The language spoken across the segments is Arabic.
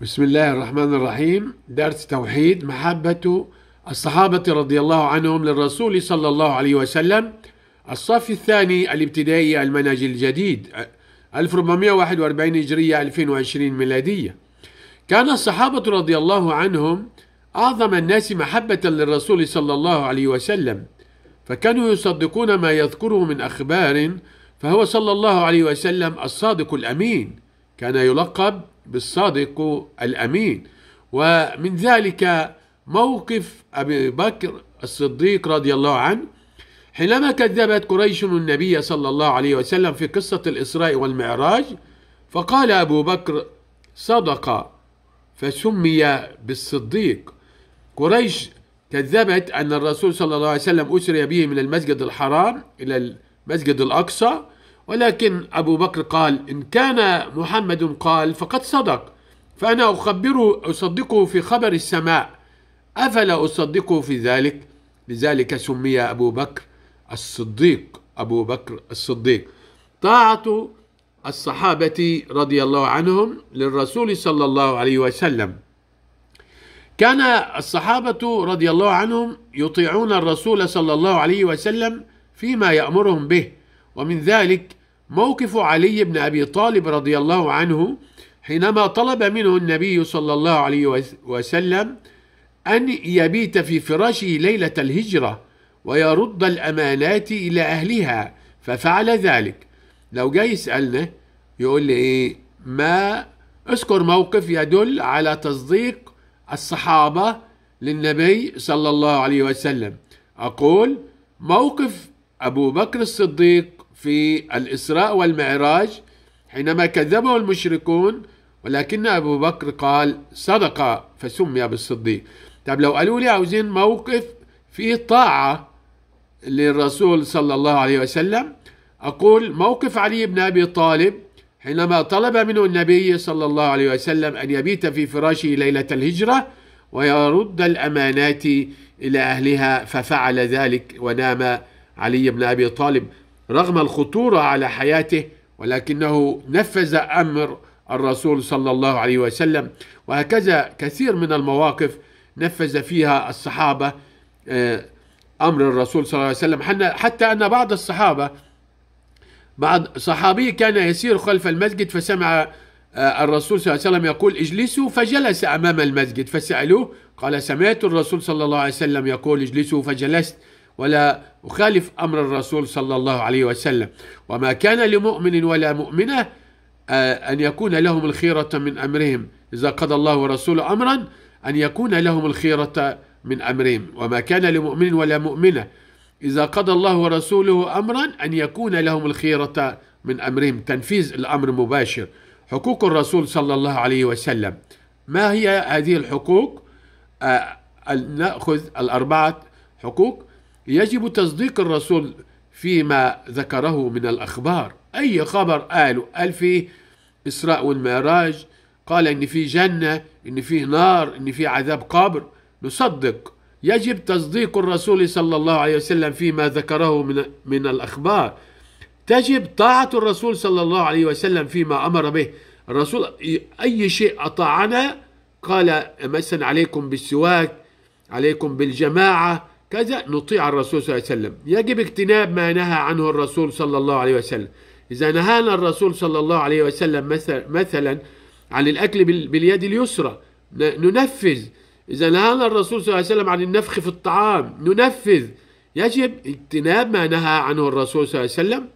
بسم الله الرحمن الرحيم. درس توحيد. محبة الصحابة رضي الله عنهم للرسول صلى الله عليه وسلم. الصف الثاني الابتدائي المنهج الجديد. 1441 هجرية 2020 ميلادية. كان الصحابة رضي الله عنهم أعظم الناس محبة للرسول صلى الله عليه وسلم. فكانوا يصدقون ما يذكره من أخبار فهو صلى الله عليه وسلم الصادق الأمين. كان يلقب بالصادق الأمين. ومن ذلك موقف أبي بكر الصديق رضي الله عنه حينما كذبت قريش النبي صلى الله عليه وسلم في قصة الإسراء والمعراج فقال أبو بكر صدق فسمي بالصديق. قريش كذبت أن الرسول صلى الله عليه وسلم أسري به من المسجد الحرام إلى المسجد الأقصى ولكن أبو بكر قال إن كان محمد قال فقد صدق. فأنا أخبره أصدقه في خبر السماء. أفلا أصدقه في ذلك؟ لذلك سمي أبو بكر الصديق. أبو بكر الصديق. طاعة الصحابة رضي الله عنهم للرسول صلى الله عليه وسلم. كان الصحابة رضي الله عنهم يطيعون الرسول صلى الله عليه وسلم فيما يأمرهم به. ومن ذلك موقف علي بن أبي طالب رضي الله عنه حينما طلب منه النبي صلى الله عليه وسلم أن يبيت في فراشه ليلة الهجرة ويرد الأمانات إلى أهلها ففعل ذلك. لو جاي يسالنا يقول لي إيه؟ ما اذكر موقف يدل على تصديق الصحابة للنبي صلى الله عليه وسلم. أقول موقف أبو بكر الصديق في الإسراء والمعراج حينما كذبه المشركون ولكن أبو بكر قال صدق فسمي بالصديق. طب لو قالوا لي عاوزين موقف فيه طاعة للرسول صلى الله عليه وسلم أقول موقف علي بن أبي طالب حينما طلب منه النبي صلى الله عليه وسلم أن يبيت في فراشه ليلة الهجرة ويرد الأمانات إلى أهلها ففعل ذلك ونام علي بن أبي طالب. رغم الخطورة على حياته ولكنه نفذ أمر الرسول صلى الله عليه وسلم. وهكذا كثير من المواقف نفذ فيها الصحابة آه، أمر الرسول صلى الله عليه وسلم. حتى أن بعض الصحابة بعض صحابي كان يسير خلف المسجد فسمع آه، الرسول صلى الله عليه وسلم يقول اجلسوا فجلس أمام المسجد فسألوه قال سمعت الرسول صلى الله عليه وسلم يقول اجلسوا فجلست. ولا أخالف أمر الرسول صلى الله عليه وسلم. وما كان لمؤمن ولا مؤمنة آه، أن يكون لهم الخيرة من أمرهم. إذا قضى الله ورسوله أمرا أن يكون لهم الخيرة من أمرهم. وما كان لمؤمن ولا مؤمنة. إذا قضى الله ورسوله أمرا أن يكون لهم الخيرة من أمرهم. تنفيذ الأمر مباشر. حقوق الرسول صلى الله عليه وسلم. ما هي هذه الحقوق؟ آه نأخذ الأربعة حقوق. يجب تصديق الرسول فيما ذكره من الأخبار. أي خبر؟ قاله قال في إسراء والمعراج. قال إن في جنة إن في نار إن في عذاب قبر. نصدق. يجب تصديق الرسول صلى الله عليه وسلم فيما ذكره من من الأخبار. تجب طاعة الرسول صلى الله عليه وسلم فيما أمر به. الرسول أي شيء أطاعنا قال مثلا عليكم بالسواك عليكم بالجماعة. كذا نطيع الرسول صلى الله عليه وسلم. يجب اجتناب ما نهى عنه الرسول صلى الله عليه وسلم. إذا نهانا الرسول صلى الله عليه وسلم مثلا عن الأكل باليد اليسرى. ننفذ. إذا نهانا الرسول صلى الله عليه وسلم عن النفخ في الطعام ننفذ. يجب اجتناب ما نهى عنه الرسول صلى الله عليه وسلم.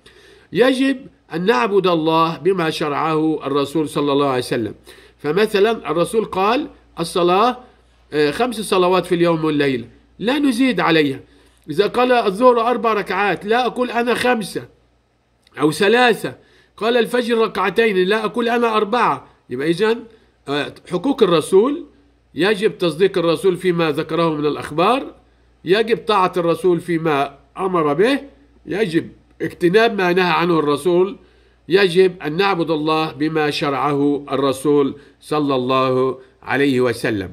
يجب أن نعبد الله بما شرعه الرسول صلى الله عليه وسلم. فمثلا الرسول قال الصلاة آه، خمس صلوات في اليوم والليلة لا نزيد عليها. إذا قال الظهر أربع ركعات لا أقول أنا خمسة أو ثلاثة. قال الفجر ركعتين لا أقول أنا أربعة. يبقى إذن آه، حقوق الرسول يجب تصديق الرسول فيما ذكره من الأخبار يجب طاعة الرسول فيما أمر به يجب اجتناب ما نهى عنه الرسول يجب أن نعبد الله بما شرعه الرسول صلى الله عليه وسلم.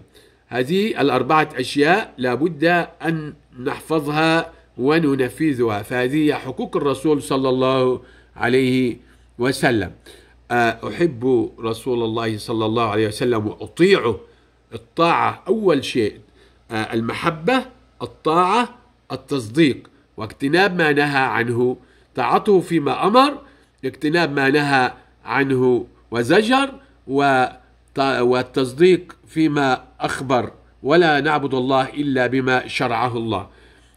هذه الأربعة أشياء لابد أن نحفظها وننفذها فهذه حقوق الرسول صلى الله عليه وسلم. أحب رسول الله صلى الله عليه وسلم وأطيعه. الطاعة أول شيء. المحبة الطاعة التصديق. واجتناب ما نهى عنه. طاعته فيما أمر اجتناب ما نهى عنه وزجر والتصديق فيما أخبر ولا نعبد الله إلا بما شرعه الله.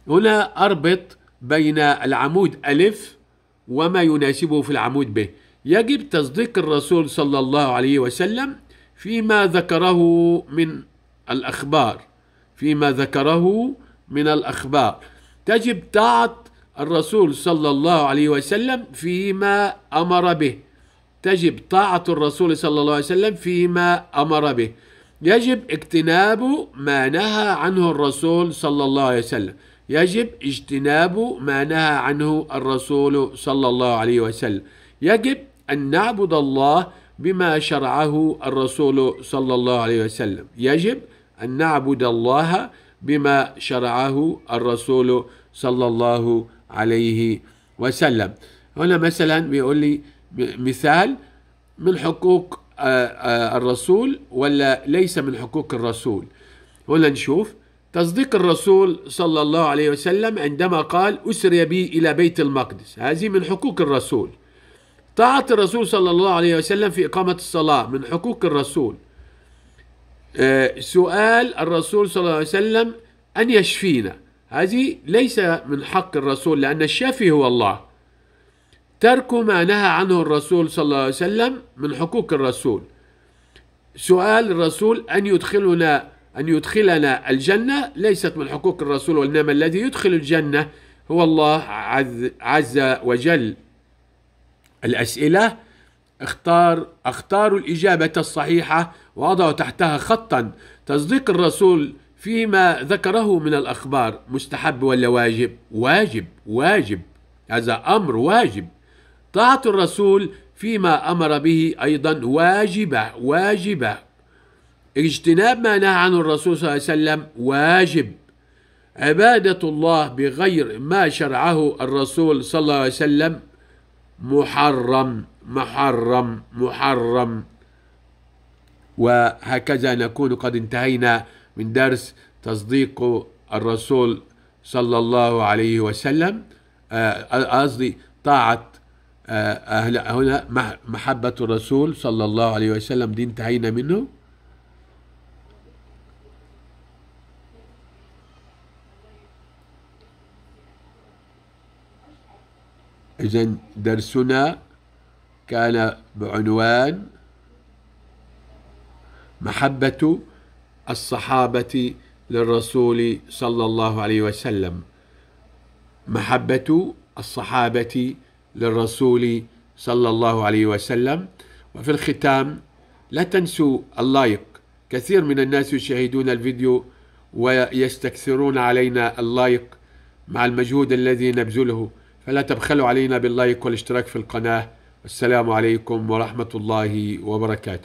هنا أربط بين العمود ألف وما يناسبه في العمود ب يجب تصديق الرسول صلى الله عليه وسلم فيما ذكره من الأخبار. فيما ذكره من الأخبار. تجب طاعة الرسول صلى الله عليه وسلم فيما أمر به. تجب طاعة الرسول صلى الله عليه وسلم فيما أمر به. يجب اجتناب ما نهى عنه الرسول صلى الله عليه وسلم. يجب اجتناب ما نهى عنه الرسول صلى الله عليه وسلم. يجب أن نعبد الله بما شرعه الرسول صلى الله عليه وسلم. يجب أن نعبد الله بما شرعه الرسول صلى الله عليه وسلم. هنا مثلا بيقول لي مثال من حقوق الرسول ولا ليس من حقوق الرسول؟ هنا نشوف تصديق الرسول صلى الله عليه وسلم عندما قال أسري بي إلى بيت المقدس. هذه من حقوق الرسول. طاعة الرسول صلى الله عليه وسلم في إقامة الصلاة من حقوق الرسول. سؤال الرسول صلى الله عليه وسلم أن يشفينا. هذه ليس من حق الرسول لأن الشافي هو الله. ترك ما نهى عنه الرسول صلى الله عليه وسلم من حقوق الرسول. سؤال الرسول أن يدخلنا أن يدخلنا الجنة ليست من حقوق الرسول وإنما الذي يدخل الجنة هو الله عز, وجل. الأسئلة اختار أختار الإجابة الصحيحة وأضع تحتها خطا. تصديق الرسول فيما ذكره من الأخبار مستحب ولا واجب؟ واجب واجب. هذا أمر واجب. طاعة الرسول فيما أمر به أيضا واجبة واجبة. اجتناب ما نهى عنه الرسول صلى الله عليه وسلم واجب. عبادة الله بغير ما شرعه الرسول صلى الله عليه وسلم محرم محرم محرم. وهكذا نكون قد انتهينا من درس تصديق الرسول صلى الله عليه وسلم قصدي طاعة أهل هنا محبة الرسول صلى الله عليه وسلم دي انتهينا منه. إذا درسنا كان بعنوان محبة الصحابة للرسول صلى الله عليه وسلم. محبة الصحابة للرسول صلى الله عليه وسلم. وفي الختام لا تنسوا ال like. كثير من الناس يشاهدون الفيديو ويستكثرون علينا ال like مع المجهود الذي نبذله. فلا تبخلوا علينا بال like والاشتراك في القناة. السلام عليكم ورحمة الله وبركاته.